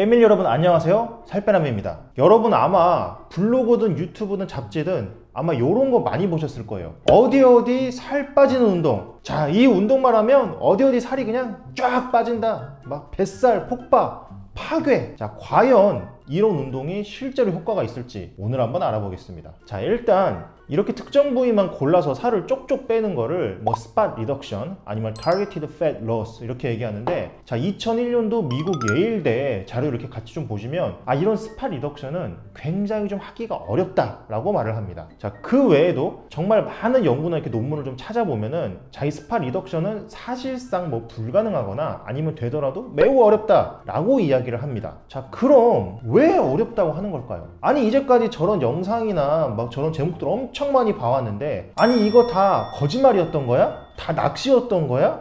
Family 여러분 안녕하세요. 살빼남입니다. 여러분 아마 블로그든 유튜브든 잡지든 아마 요런 거 많이 보셨을 거예요. 어디 어디 살 빠지는 운동. 자 이 운동만 하면 어디 어디 살이 그냥 쫙 빠진다. 막 뱃살 폭발 파괴. 자 과연 이런 운동이 실제로 효과가 있을지 오늘 한번 알아보겠습니다. 자 일단 이렇게 특정 부위만 골라서 살을 쪽쪽 빼는 거를 뭐 spot reduction 아니면 targeted fat loss 이렇게 얘기하는데 자 2001년도 미국 예일대 자료 이렇게 같이 좀 보시면 아 이런 spot reduction은 굉장히 좀 하기가 어렵다 라고 말을 합니다. 자 그 외에도 정말 많은 연구나 이렇게 논문을 좀 찾아보면은 자 이 spot reduction은 사실상 뭐 불가능하거나 아니면 되더라도 매우 어렵다 라고 이야기를 합니다. 자 그럼 왜 어렵다고 하는 걸까요? 아니 이제까지 저런 영상이나 막 저런 제목들 엄청 많이 봐왔는데 아니 이거 다 거짓말이었던 거야? 다 낚시였던 거야?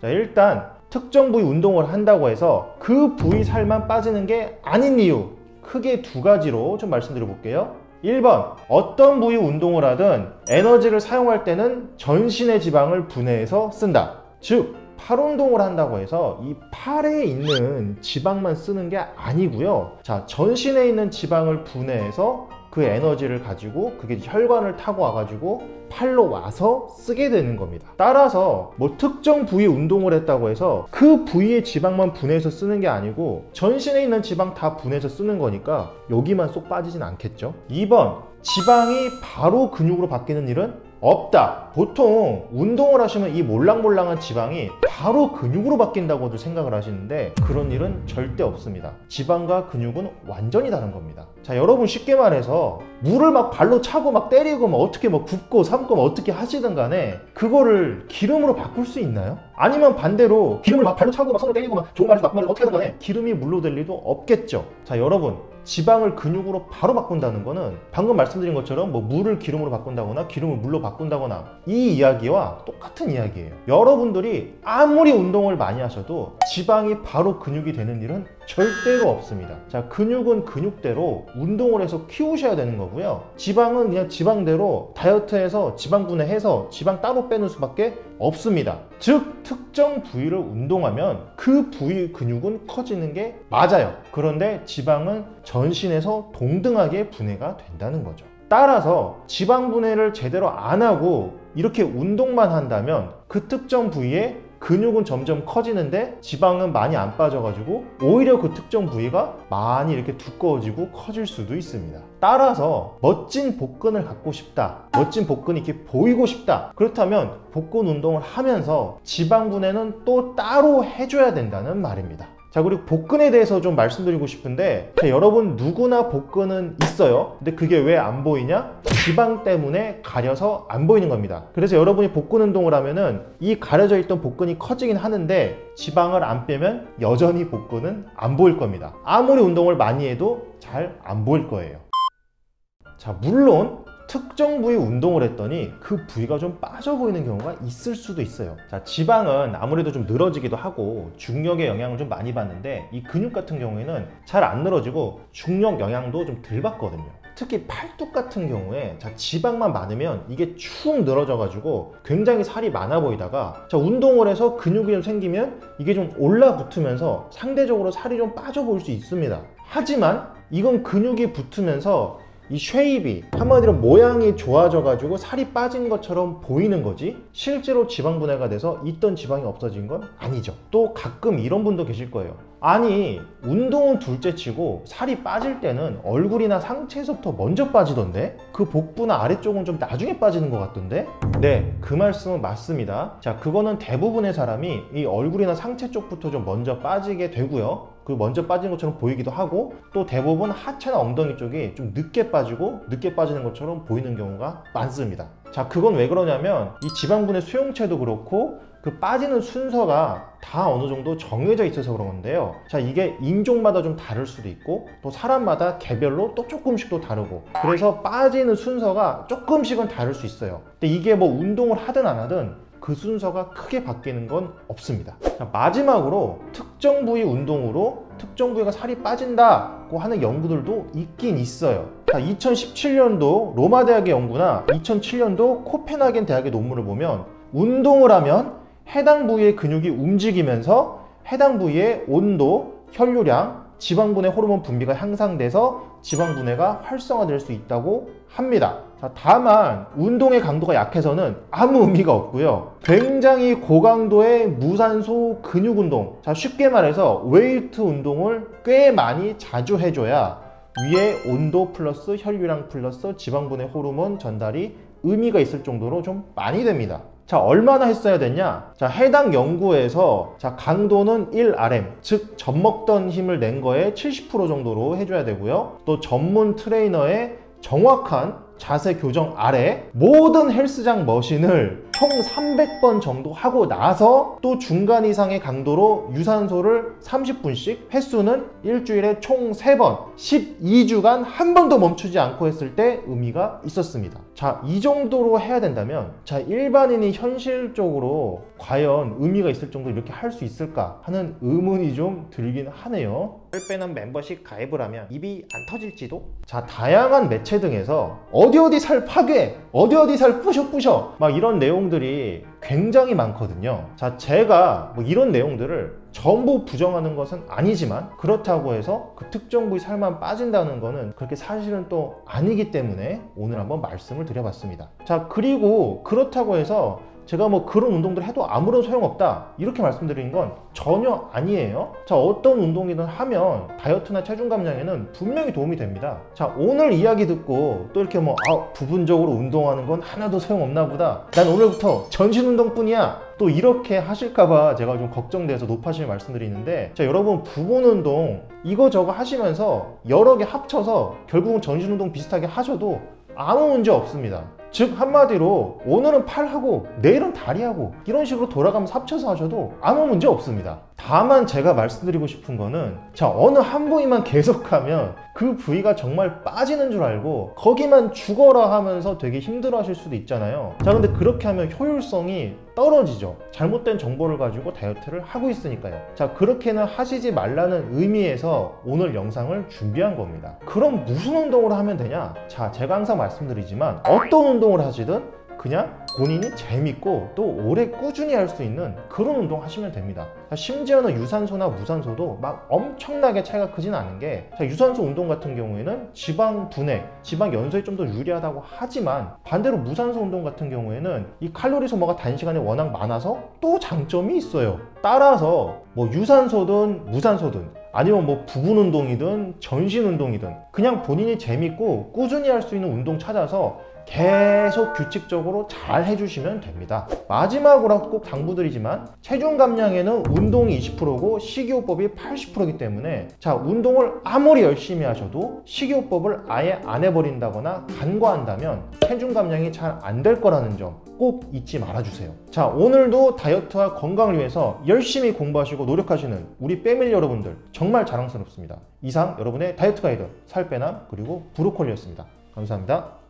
자 일단 특정 부위 운동을 한다고 해서 그 부위 살만 빠지는 게 아닌 이유 크게 두 가지로 좀 말씀드려 볼게요 1번 어떤 부위 운동을 하든 에너지를 사용할 때는 전신의 지방을 분해해서 쓴다 즉 팔 운동을 한다고 해서 이 팔에 있는 지방만 쓰는 게 아니고요 자 전신에 있는 지방을 분해해서 그 에너지를 가지고 그게 혈관을 타고 와가지고 팔로 와서 쓰게 되는 겁니다. 따라서 뭐 특정 부위 운동을 했다고 해서 그 부위의 지방만 분해해서 쓰는 게 아니고 전신에 있는 지방 다 분해해서 쓰는 거니까 여기만 쏙 빠지진 않겠죠. 2번 지방이 바로 근육으로 바뀌는 일은 없다. 보통 운동을 하시면 이 몰랑몰랑한 지방이 바로 근육으로 바뀐다고도 생각을 하시는데 그런 일은 절대 없습니다. 지방과 근육은 완전히 다른 겁니다. 자, 여러분 쉽게 말해서 물을 막 발로 차고 막 때리고 막 어떻게 뭐 굽고 삶고 막 어떻게 하시든 간에 그거를 기름으로 바꿀 수 있나요? 아니면 반대로 기름을 막 발로 차고 막 손을 때리고 막 좋은 말을 나쁜 말을 어떻게 하든 간에 기름이 물로 될 리도 없겠죠. 자, 여러분 지방을 근육으로 바로 바꾼다는 거는 방금 말씀드린 것처럼 뭐 물을 기름으로 바꾼다거나 기름을 물로 바꾼다거나 이 이야기와 똑같은 이야기예요. 여러분들이 아무리 운동을 많이 하셔도 지방이 바로 근육이 되는 일은 절대로 없습니다. 자, 근육은 근육대로 운동을 해서 키우셔야 되는 거고요. 지방은 그냥 지방대로 다이어트해서 지방 분해해서 지방 따로 빼는 수밖에 없습니다. 즉, 특정 부위를 운동하면 그 부위 근육은 커지는 게 맞아요. 그런데 지방은 전신에서 동등하게 분해가 된다는 거죠. 따라서 지방 분해를 제대로 안 하고 이렇게 운동만 한다면 그 특정 부위에 근육은 점점 커지는데 지방은 많이 안 빠져가지고 오히려 그 특정 부위가 많이 이렇게 두꺼워지고 커질 수도 있습니다. 따라서 멋진 복근을 갖고 싶다. 멋진 복근이 이렇게 보이고 싶다. 그렇다면 복근 운동을 하면서 지방 분해는 또 따로 해줘야 된다는 말입니다. 자 그리고 복근에 대해서 좀 말씀드리고 싶은데 자, 여러분 누구나 복근은 있어요. 근데 그게 왜 안 보이냐? 지방 때문에 가려서 안 보이는 겁니다. 그래서 여러분이 복근 운동을 하면은 이 가려져 있던 복근이 커지긴 하는데 지방을 안 빼면 여전히 복근은 안 보일 겁니다. 아무리 운동을 많이 해도 잘 안 보일 거예요. 자 물론 특정 부위 운동을 했더니 그 부위가 좀 빠져 보이는 경우가 있을 수도 있어요. 자 지방은 아무래도 좀 늘어지기도 하고 중력의 영향을 좀 많이 받는데 이 근육 같은 경우에는 잘 안 늘어지고 중력 영향도 좀 덜 받거든요. 특히 팔뚝 같은 경우에 자 지방만 많으면 이게 축 늘어져 가지고 굉장히 살이 많아 보이다가 자 운동을 해서 근육이 좀 생기면 이게 좀 올라붙으면서 상대적으로 살이 좀 빠져 보일 수 있습니다. 하지만 이건 근육이 붙으면서 이 shape이 한마디로 모양이 좋아져 가지고 살이 빠진 것처럼 보이는 거지? 실제로 지방 분해가 돼서 있던 지방이 없어진 건 아니죠. 또 가끔 이런 분도 계실 거예요. 아니 운동은 둘째치고 살이 빠질 때는 얼굴이나 상체에서부터 먼저 빠지던데? 그 복부나 아래쪽은 좀 나중에 빠지는 것 같던데? 네 그 말씀은 맞습니다. 자 그거는 대부분의 사람이 이 얼굴이나 상체 쪽부터 좀 먼저 빠지게 되고요 그 먼저 빠지는 것처럼 보이기도 하고 또 대부분 하체나 엉덩이 쪽이 좀 늦게 빠지고 늦게 빠지는 것처럼 보이는 경우가 많습니다 자 그건 왜 그러냐면 이 지방분의 수용체도 그렇고 그 빠지는 순서가 다 어느 정도 정해져 있어서 그런 건데요. 자, 이게 인종마다 좀 다를 수도 있고 또 사람마다 개별로 또 조금씩 또 다르고 그래서 빠지는 순서가 조금씩은 다를 수 있어요. 근데 이게 뭐 운동을 하든 안 하든 그 순서가 크게 바뀌는 건 없습니다. 자, 마지막으로 특정 부위 운동으로 특정 부위가 살이 빠진다고 하는 연구들도 있긴 있어요. 자, 2017년도 로마 대학의 연구나 2007년도 코펜하겐 대학의 논문을 보면 운동을 하면 해당 부위의 근육이 움직이면서 해당 부위의 온도, 혈류량, 지방분해 호르몬 분비가 향상돼서 지방분해가 활성화될 수 있다고 합니다. 자, 다만 운동의 강도가 약해서는 아무 의미가 없고요. 굉장히 고강도의 무산소 근육 운동. 자, 쉽게 말해서 웨이트 운동을 꽤 많이 자주 해줘야 위에 온도 플러스 혈류량 플러스 지방분해 호르몬 전달이 의미가 있을 정도로 좀 많이 됩니다. 자, 얼마나 했어야 됐냐? 자, 해당 연구에서 자, 강도는 1RM, 즉 젖먹던 힘을 낸 거에 70% 정도로 해줘야 되고요. 또 전문 트레이너의 정확한 자세 교정 아래 모든 헬스장 머신을 총 300번 정도 하고 나서 또 중간 이상의 강도로 유산소를 30분씩 횟수는 일주일에 총 3번 12주간 한 번도 멈추지 않고 했을 때 의미가 있었습니다. 자, 이 정도로 해야 된다면 자, 일반인이 현실적으로 과연 의미가 있을 정도 이렇게 할 수 있을까 하는 의문이 좀 들긴 하네요. 살 빼는 멤버십 가입을 하면 입이 안 터질지도? 자, 다양한 매체 등에서 어디 어디 살 파괴, 어디 어디 살 부셔 부셔 막 이런 내용 들이 굉장히 많거든요. 자, 제가 뭐 이런 내용들을 전부 부정하는 것은 아니지만 그렇다고 해서 그 특정 부위 살만 빠진다는 것은 그렇게 사실은 또 아니기 때문에 오늘 한번 말씀을 드려봤습니다. 자, 그리고 그렇다고 해서 제가 뭐 그런 운동들 해도 아무런 소용없다. 이렇게 말씀드리는 건 전혀 아니에요. 자 어떤 운동이든 하면 다이어트나 체중 감량에는 분명히 도움이 됩니다. 자 오늘 이야기 듣고 또 이렇게 뭐 아, 부분적으로 운동하는 건 하나도 소용없나 보다. 난 오늘부터 전신 운동뿐이야. 또 이렇게 하실까봐 제가 좀 걱정돼서 높아실 말씀드리는데 자 여러분 부분 운동 이거저거 하시면서 여러 개 합쳐서 결국은 전신 운동 비슷하게 하셔도 아무 문제 없습니다 즉 한마디로 오늘은 팔하고 내일은 다리하고 이런 식으로 돌아가면서 합쳐서 하셔도 아무 문제 없습니다. 다만 제가 말씀드리고 싶은 거는 자 어느 한 부위만 계속하면 그 부위가 정말 빠지는 줄 알고 거기만 죽어라 하면서 되게 힘들어 하실 수도 있잖아요. 자 근데 그렇게 하면 효율성이 떨어지죠. 잘못된 정보를 가지고 다이어트를 하고 있으니까요. 자 그렇게는 하시지 말라는 의미에서 오늘 영상을 준비한 겁니다. 그럼 무슨 운동을 하면 되냐? 자 제가 항상 말씀드리지만 어떤 운동을 하시든 그냥 본인이 재밌고 또 오래 꾸준히 할 수 있는 그런 운동 하시면 됩니다. 심지어는 유산소나 무산소도 막 엄청나게 차이가 크진 않은 게 유산소 운동 같은 경우에는 지방 분해, 지방 연소에 좀 더 유리하다고 하지만 반대로 무산소 운동 같은 경우에는 이 칼로리 소모가 단시간에 워낙 많아서 또 장점이 있어요. 따라서 뭐 유산소든 무산소든 아니면 뭐 부분 운동이든 전신 운동이든 그냥 본인이 재밌고 꾸준히 할 수 있는 운동 찾아서 계속 규칙적으로 잘 해주시면 됩니다. 마지막으로 꼭 당부드리지만 체중 감량에는 운동이 20%고 식이요법이 80%이기 때문에 자 운동을 아무리 열심히 하셔도 식이요법을 아예 안 해버린다거나 간과한다면 체중 감량이 잘 안 될 거라는 점 꼭 잊지 말아주세요. 자 오늘도 다이어트와 건강을 위해서 열심히 공부하시고 노력하시는 우리 패밀리 여러분들 정말 자랑스럽습니다. 이상 여러분의 다이어트 가이드 살빼남 그리고 브로콜리였습니다. 감사합니다.